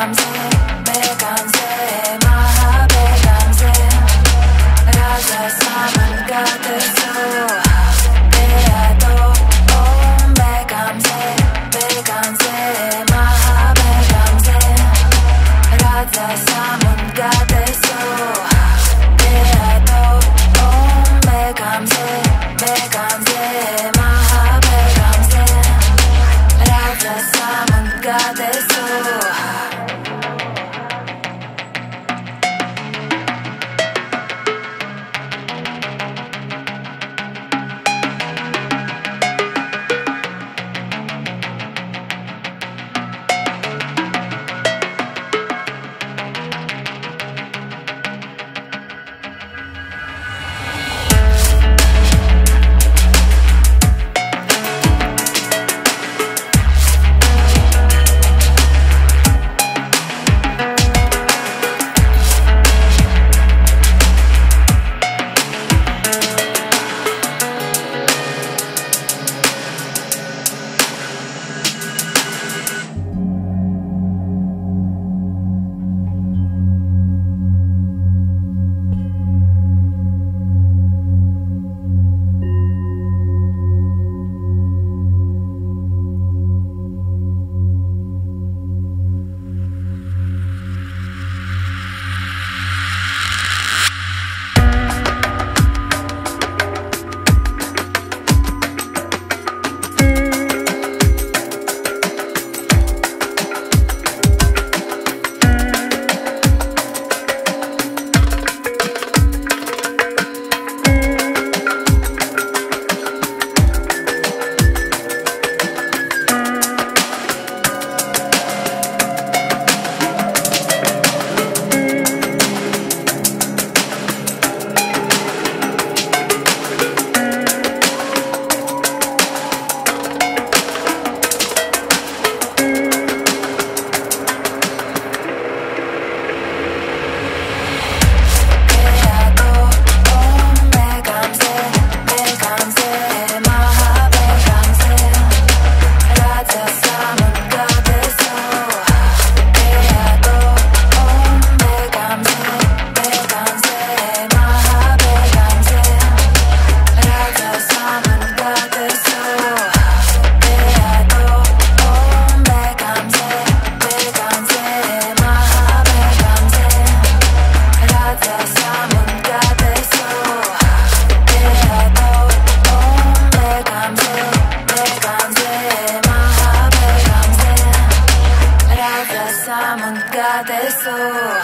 times. cabezón.